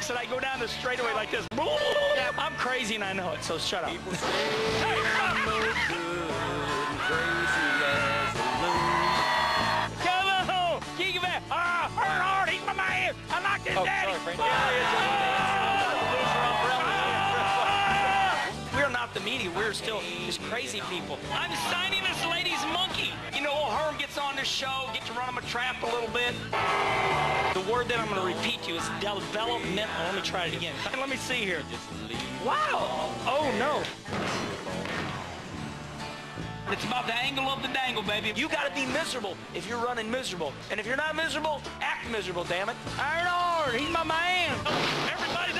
thinks that I go down the straightaway like this. I'm crazy and I know it, so shut up. People say I'm no good and crazy as a loon. Come on, kick it. Ah, hard, hard, he's my man. I like his Oh, daddy. sorry, Frank. Ah! We're not the media. We're still just crazy people. I'm signing this lady's monkey. You know, Herm gets on this show, get to run him a trap a little bit. Word that I'm going to repeat to you is developmental. Let me try it again. Let me see here. Wow. Oh, no. It's about the angle of the dangle, baby. You got to be miserable if you're running miserable. And if you're not miserable, act miserable, damn it. Iron Hard, he's my man. Everybody does a